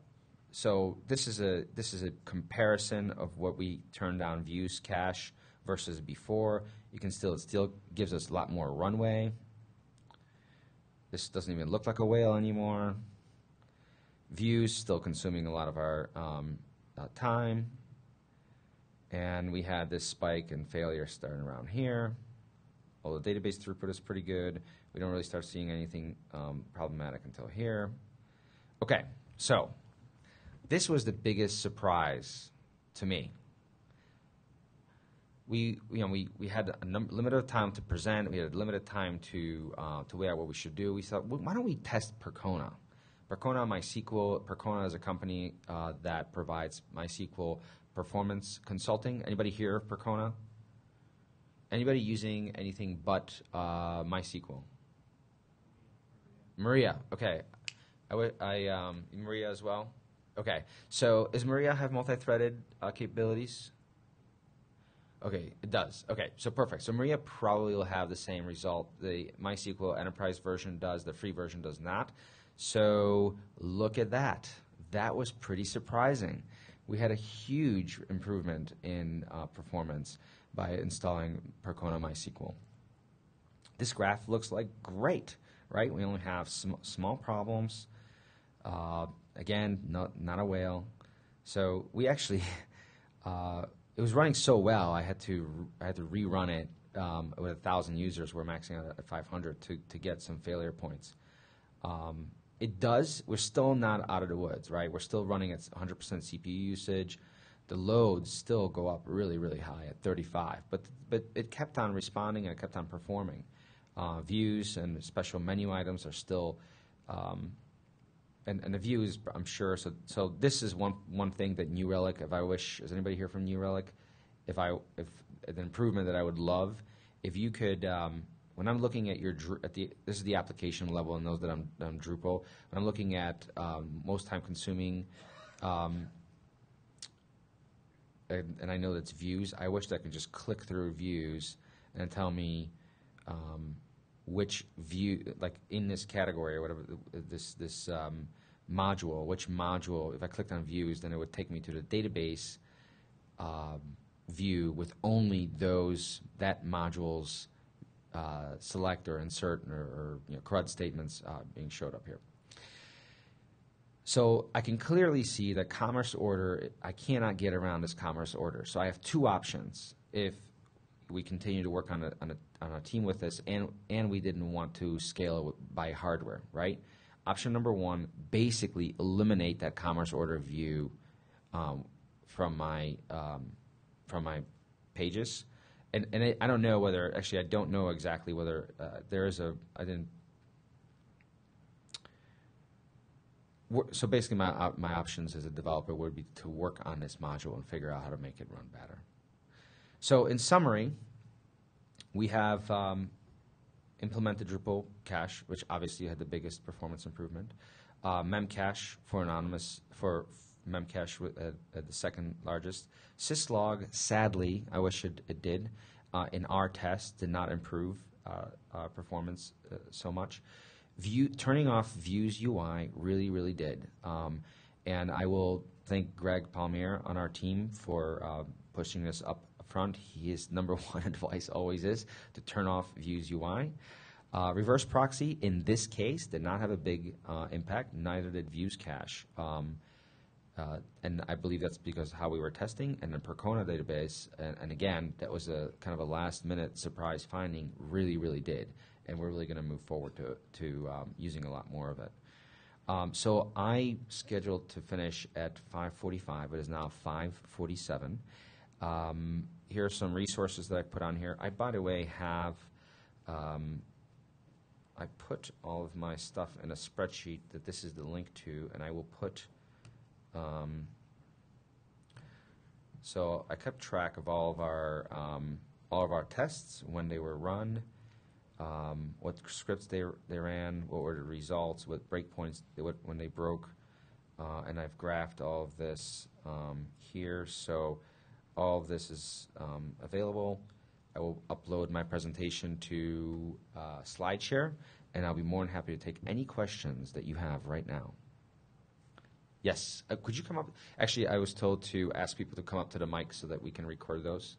so this is a this is a comparison of what we turned down views cache versus before. You can still, it still gives us a lot more runway. This doesn't even look like a whale anymore. Views still consuming a lot of our um, uh, time. And we had this spike and failure starting around here. Although the database throughput is pretty good, we don't really start seeing anything um, problematic until here. Okay, so this was the biggest surprise to me. We, you know, we, we had a num- limited time to present. We had a limited time to uh, to weigh out what we should do. We thought, well, why don't we test Percona? Percona MySQL. Percona is a company uh, that provides MySQL performance consulting. Anybody here of Percona? Anybody using anything but uh, MySQL? Maria. Okay. I would. Um, Maria as well. Okay. So does Maria have multi-threaded uh, capabilities? Okay, it does. Okay, so perfect. So Maria probably will have the same result. The MySQL Enterprise version does. The free version does not. So look at that. That was pretty surprising. We had a huge improvement in uh, performance by installing Percona MySQL. This graph looks like great, right? We only have sm- small problems. Uh, again, not, not a whale. So we actually, uh, it was running so well, I had to I had to rerun it um, with a thousand users. We're maxing out at 500 to to get some failure points. Um, it does. We're still not out of the woods, right? We're still running at 100% CPU usage. The loads still go up really, really high at 35, but but it kept on responding and it kept on performing. Uh, views and special menu items are still um, and, and the views, I'm sure. So, so this is one one thing that New Relic. If I wish, is anybody here from New Relic? If I if an improvement that I would love, if you could, um, when I'm looking at your at the this is the application level and those that I'm, I'm Drupal. When I'm looking at um, most time consuming, um, and, and I know that's views. I wish that I could just click through views and tell me. Which view, like in this category or whatever, this this um, module, which module, if I clicked on views, then it would take me to the database um, view with only those that module's uh, select or insert or, or you know, CRUD statements uh, being showed up here. So I can clearly see that commerce order, I cannot get around this commerce order. So I have two options. If we continue to work on a, on a, on a team with this, and, and we didn't want to scale it by hardware, right? Option number one, basically eliminate that commerce order view um, from my um, from my pages, and and I, I don't know whether actually I don't know exactly whether uh, there is a I didn't. So basically, my op- my options as a developer would be to work on this module and figure out how to make it run better. So in summary, we have um, implemented Drupal cache, which obviously had the biggest performance improvement. Uh, Memcache for anonymous for Memcache with, uh, uh, the second largest. Syslog, sadly, I wish it, it did. Uh, in our test, did not improve uh, performance uh, so much. View turning off Views UI really, really did. Um, and I will thank Greg Palmier on our team for pushing this up front. His number one advice always is to turn off Views UI. Uh, reverse proxy in this case did not have a big uh, impact. Neither did Views Cache. Um, uh, and I believe that's because how we were testing and the Percona database, and, and again, that was a kind of a last minute surprise finding, really, really did. And we're really going to move forward to, to um, using a lot more of it. Um, so I scheduled to finish at 5:45. It is now 5:47. Um, here are some resources that I put on here. I, by the way, have um, I put all of my stuff in a spreadsheet that this is the link to, and I will put. Um, so I kept track of all of our um, all of our tests when they were run, um, what scripts they they ran, what were the results, what breakpoints they, what, when they broke, uh, and I've graphed all of this um, here. So all of this is um, available. I will upload my presentation to uh, SlideShare, and I'll be more than happy to take any questions that you have right now. Yes, uh, could you come up? Actually, I was told to ask people to come up to the mic so that we can record those.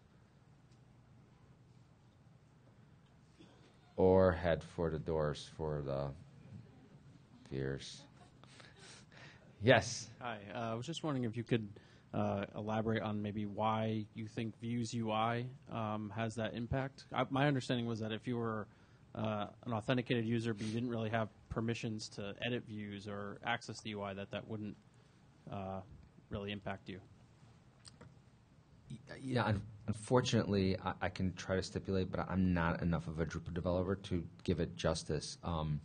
Or head for the doors for the fears. yes. Hi, uh, I was just wondering if you could uh, elaborate on maybe why you think Views UI um, has that impact. I, my understanding was that if you were uh, an authenticated user but you didn't really have permissions to edit views or access the UI, that that wouldn't uh, really impact you. Yeah, un- unfortunately, I, I can try to stipulate, but I'm not enough of a Drupal developer to give it justice. Um,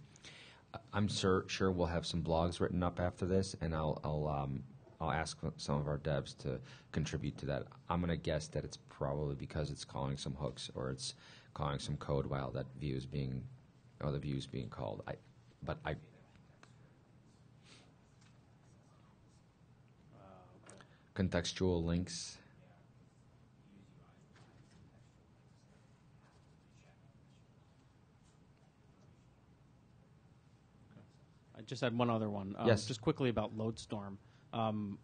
I'm sure, sure we'll have some blogs written up after this, and I'll, I'll, um, I'll ask some of our devs to contribute to that. I'm going to guess that it's probably because it's calling some hooks or it's calling some code while that view is being, or the view is being called. I, but I, contextual links. I just had one other one. Um, Yes. Just quickly about Loadstorm. Um,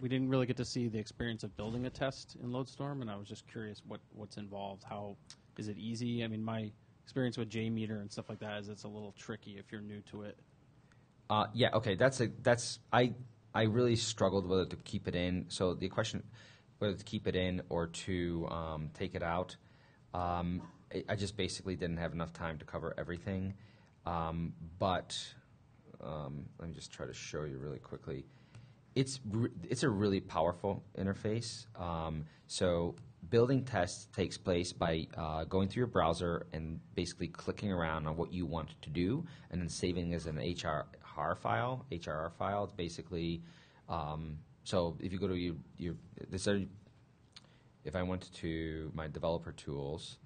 we didn't really get to see the experience of building a test in Loadstorm, and I was just curious what, what's involved. How is it easy? I mean, my experience with JMeter and stuff like that is it's a little tricky if you're new to it. Uh, yeah, okay. That's a that's I I really struggled whether to keep it in. So the question whether to keep it in or to um, take it out. Um, I, just basically didn't have enough time to cover everything. Um, but um, let me just try to show you really quickly. It's it's a really powerful interface. Um, so building tests takes place by uh, going through your browser and basically clicking around on what you want to do, and then saving as an HR file. HAR file. It's basically um, so if you go to your your this are, if I went to my developer tools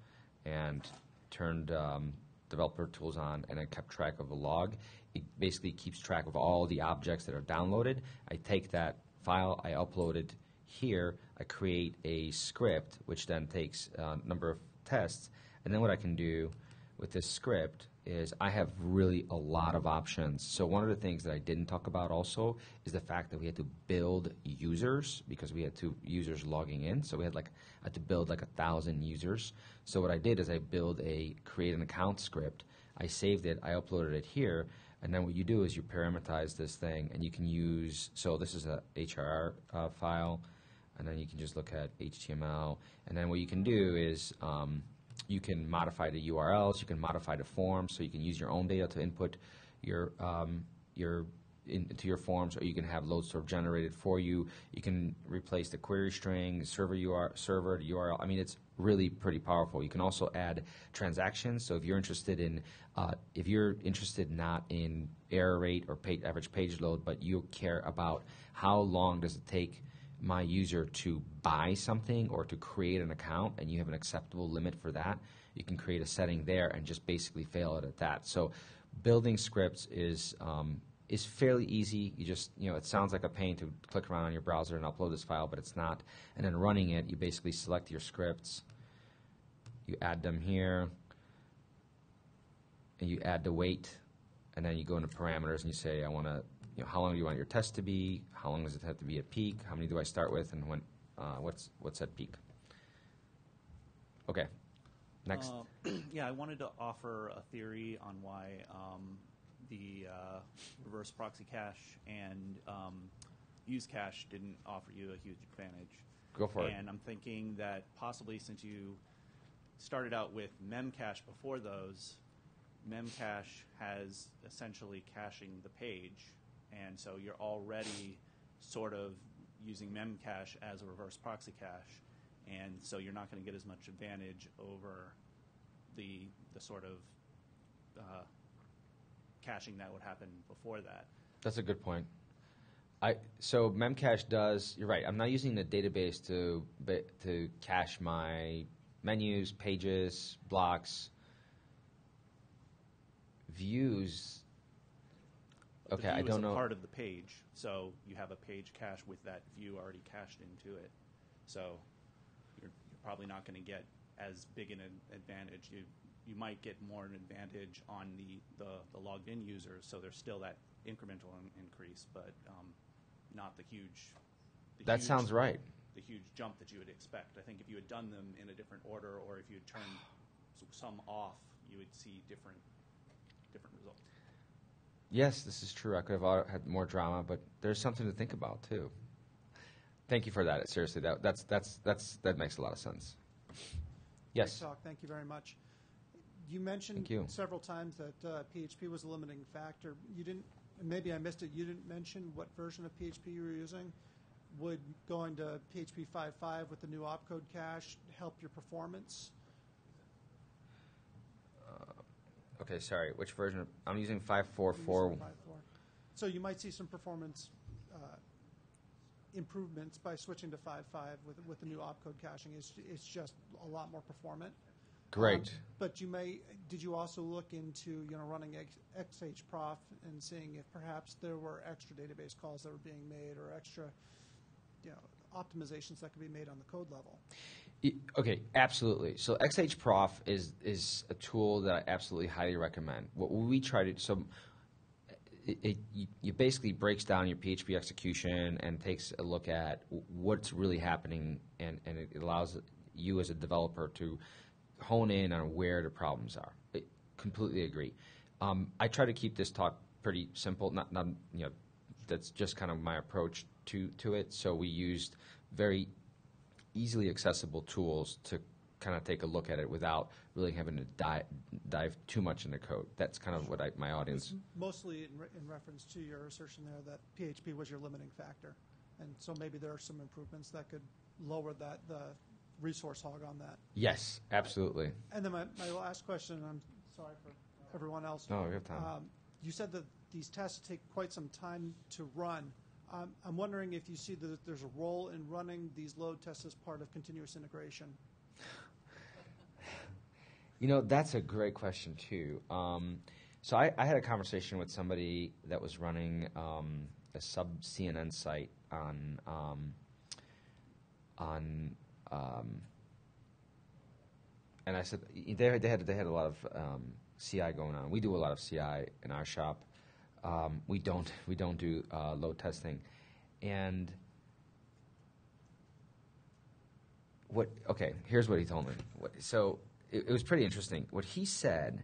and turned um, developer tools on and I kept track of a log, it basically keeps track of all the objects that are downloaded. I take that file, I upload it here, I create a script which then takes a number of tests, and then what I can do with this script is I have really a lot of options. So one of the things that I didn't talk about also is the fact that we had to build users because we had two users logging in. So we had like had to build like a thousand users. So what I did is I build a create an account script. I saved it. I uploaded it here. And then what you do is you parameterize this thing, and you can use. So this is a HAR uh, file, and then you can just look at HTML. And then what you can do is um, you can modify the URLs, you can modify the forms, so you can use your own data to input your um, your in, into your forms, or you can have Loadstorm generated for you. You can replace the query string, server URL, server URL. I mean, it's really pretty powerful. You can also add transactions. So if you're interested in uh, if you're interested not in error rate or page, average page load, but you care about how long does it take my user to buy something or to create an account and you have an acceptable limit for that, you can create a setting there and just basically fail it at that. So building scripts is um, is fairly easy. You just you know it sounds like a pain to click around on your browser and upload this file, but it's not. And then running it, you basically select your scripts, you add them here, and you add the weight, and then you go into parameters and you say I want to you know, how long do you want your test to be? How long does it have to be at peak? How many do I start with, and when? Uh, what's what's at peak? Okay, next. Uh, yeah, I wanted to offer a theory on why um, the uh, reverse proxy cache and um, views cache didn't offer you a huge advantage. Go for it. And I'm thinking that possibly since you started out with memcache before those, memcache has essentially caching the page, and so you're already sort of using memcache as a reverse proxy cache, and so you're not going to get as much advantage over the the sort of uh, caching that would happen before that. That's a good point. I so Memcache does. You're right. I'm not using the database to to cache my menus, pages, blocks, views. Okay, I view don't is a know. part of the page, so you have a page cache with that view already cached into it. So you're, you're probably not going to get as big an advantage. You you might get more an advantage on the, the, the logged in users, so there's still that incremental in- increase, but um, not the huge. the That huge- sounds right. The huge jump that you would expect. I think if you had done them in a different order, or if you had turned some off, you would see different different results. Yes, this is true. I could have had more drama, but there's something to think about too. Thank you for that. Seriously, that that's that's that's that makes a lot of sense. Yes. Great talk. Thank you very much. You mentioned you. several times that uh, PHP was a limiting factor. You didn't, maybe I missed it, you didn't mention what version of PHP you were using. Would going to PHP 5.5 with the new opcode cache help your performance? Okay, sorry. Which version? Of, I'm using five four You're using 5.4. So you might see some performance uh, improvements by switching to 5.5 with, with the new opcode caching. It's, it's just a lot more performant. Great. Um, But you may, did you also look into, you know, running X- XHProf and seeing if perhaps there were extra database calls that were being made or extra, you know, optimizations that could be made on the code level? Okay, absolutely. So XHProf is is a tool that I absolutely highly recommend. What we try to so it, it you- basically breaks down your PHP execution and takes a look at what's really happening, and, and it allows you as a developer to hone in on where the problems are. I completely agree. Um, I try to keep this talk pretty simple. Not, not you know, that's just kind of my approach to to it. So we used very easily accessible tools to kind of take a look at it without really having to dive, dive too much into code. That's kind of what I, my audience. Mostly in, re- in reference to your assertion there that PHP was your limiting factor. And so maybe there are some improvements that could lower that, the resource hog on that. Yes, absolutely. And then my, my last question, and I'm sorry for everyone else. No, we have time. Um, You said that these tests take quite some time to run. Um, I'm wondering if you see that there's a role in running these load tests as part of continuous integration. You know, that's a great question too. Um, so I, I had a conversation with somebody that was running um, a sub CNN site on um, on, um, and I said they, they had they had a lot of um, CI going on. We do a lot of CI in our shop. Um, we don't we don't do uh, load testing, and what okay here's what he told me What- so it, it was pretty interesting what he said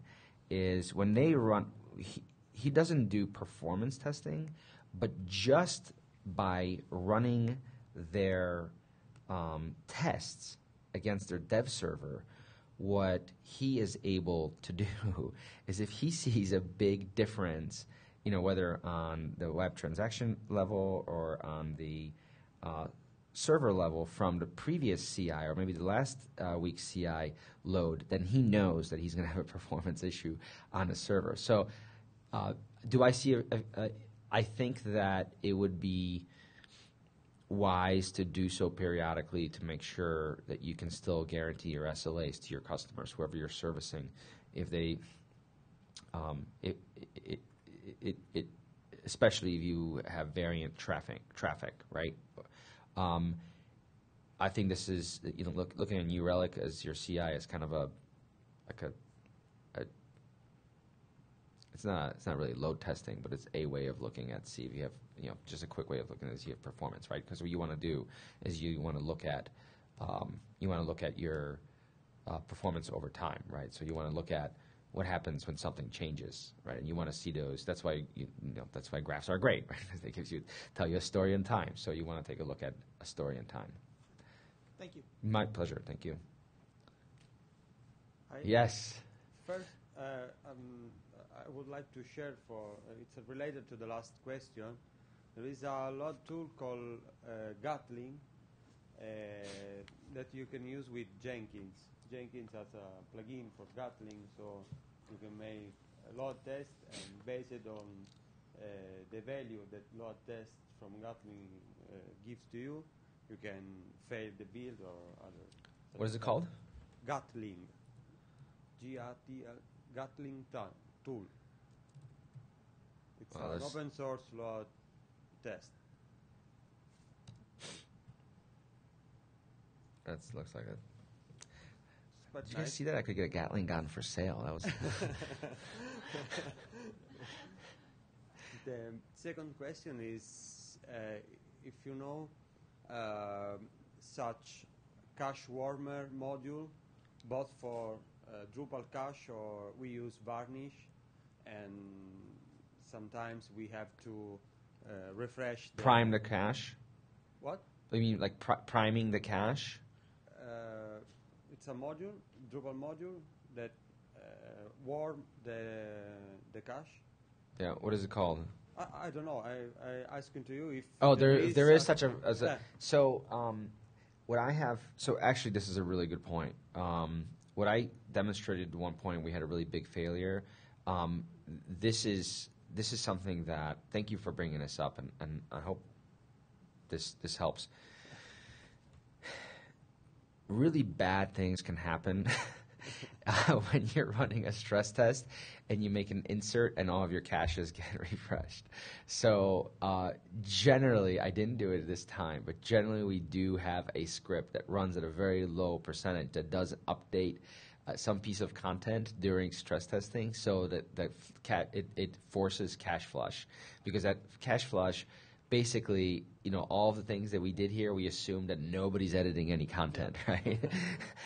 is when they run he, he doesn't do performance testing but just by running their um, tests against their dev server what he is able to do is if he sees a big difference you know whether on the web transaction level or on the uh, server level from the previous CI or maybe the last uh, week's CI load, then he knows that he's going to have a performance issue on the server. So, uh, do I see? A, a, a, I think that it would be wise to do so periodically to make sure that you can still guarantee your SLAs to your customers, whoever you're servicing, if they, um, it, it, it, it, especially if you have variant traffic, traffic, right? Um, I think this is you know look, looking at New Relic as your CI is kind of a like a, a it's not it's not really load testing, but it's a way of looking at see if you have you know just a quick way of looking at see if performance right? Because what you want to do is you want to look at um, you want to look at your uh, performance over time right? So you want to look at what happens when something changes right? And you want to see those. That's why you, you know that's why graphs are great right? They gives you tell you a story in time. So you want to take a look at a story in time. Thank you. my pleasure. Thank you. I- yes. First, uh, um, I would like to share for, uh, it's related to the last question. There is a load tool called uh, Gatling uh, that you can use with Jenkins. Jenkins has a plugin for Gatling, so you can make a load test and based on uh, the value that load test from Gatling uh, gives to you, you can fail the build or other. what is it called Gatling. G-A-T-L, Gatling tool. It's Well, an open source load test. that looks like it But did you guys nice. see that i could get a gatling gun for sale that was The second question is uh, if you know um such cache warmer module both for uh, Drupal cache or we use Varnish, and sometimes we have to uh, refresh. The Prime the cache. What? I mean, like pri- priming the cache. Uh, it's a module, Drupal module that uh, warm the the cache. Yeah. What is it called? I, I don't know. I, I asking to you if Oh, there is there is such- a, as a Yeah. so um, what I have so actually this is a really good point. Um, what I demonstrated at one point we had a really big failure. Um, this is this is something that thank you for bringing this up and, and I hope this this helps. Really bad things can happen when you're running a stress test and you make an insert and all of your caches get refreshed. So uh, generally, I didn't do it this time, but generally we do have a script that runs at a very low percentage that does update uh, some piece of content during stress testing, so that that it, it forces cache flush because that cache flush. Basically, you know, all the things that we did here, we assume that nobody's editing any content, right?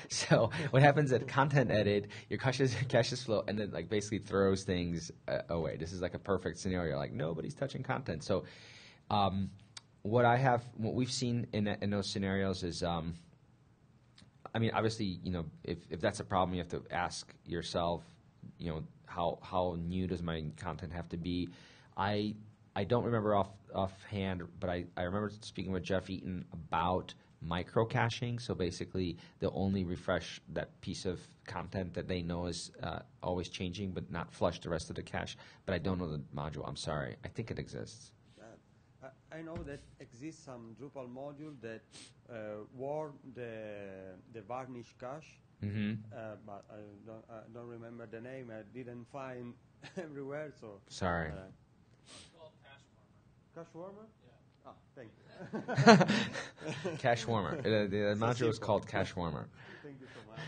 so what happens at content edit, your caches caches flow, and then like basically throws things uh, away. This is like a perfect scenario. Like nobody's touching content. So um, what I have, what we've seen in in those scenarios is. Um, I mean, obviously, you know, if, if that's a problem, you have to ask yourself, you know, how how new does my content have to be? I I don't remember off offhand, but I, I remember speaking with Jeff Eaton about micro caching. So basically, they'll only refresh that piece of content that they know is uh, always changing, but not flush the rest of the cache. But I don't know the module. I'm sorry. I think it exists. I I know that exists some Drupal module that uh, warm the the varnish cache, Mm-hmm. uh, but I don't I don't remember the name. I didn't find everywhere, so. Sorry. Uh, It's called cache warmer. cache warmer? Yeah. Ah, thank you. Cache warmer. The, the So module is called cache warmer. Thank you so much.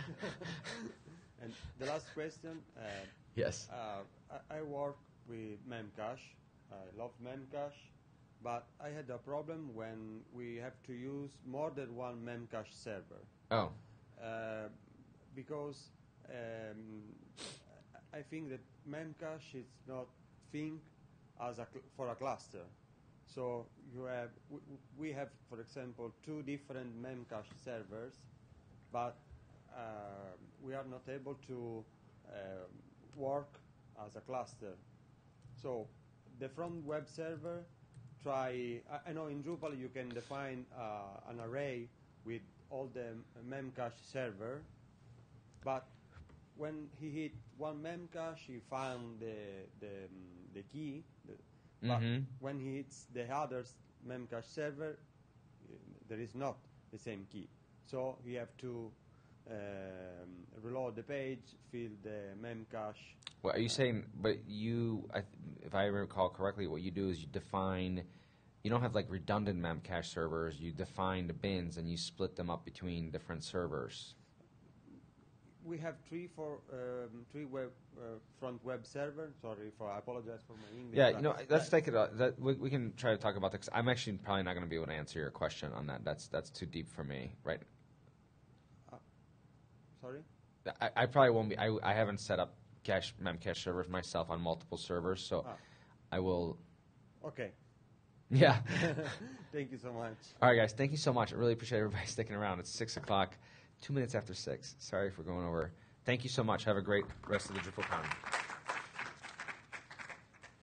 and the last question. Uh, Yes. Uh, I, I work with Memcache. I love Memcache, but I had a problem when we have to use more than one Memcache server Oh. uh, because um, I think that Memcache is not think as a for a cluster. So you have we, we have, for example, two different Memcache servers, but uh, we are not able to um work as a cluster. So the front web server try. I, I know in Drupal you can define uh, an array with all the memcache server, but when he hit one memcache, he found the the, mm, the key. The, but Mhm. when he hits the other memcache server, uh, there is not the same key. So you have to um, reload the page, fill the memcache. Well, are you saying? But you, I, th- if I recall correctly, what you do is you define. You don't have like redundant memcache servers. You define the bins and you split them up between different servers. We have three for um, three web uh, front web server. Sorry for I apologize for my English. Yeah, you know, let's take it. Uh, that we, we can try to talk about that. I'm actually probably not going to be able to answer your question on that. That's that's too deep for me, right? Sorry. I, I probably won't be. I, I haven't set up cache memcache servers myself on multiple servers, so Ah. I will. Okay. Yeah. Thank you so much. All right, guys. Thank you so much. I really appreciate everybody sticking around. It's six o'clock, two minutes after six. Sorry for going over. Thank you so much. Have a great rest of the DrupalCon.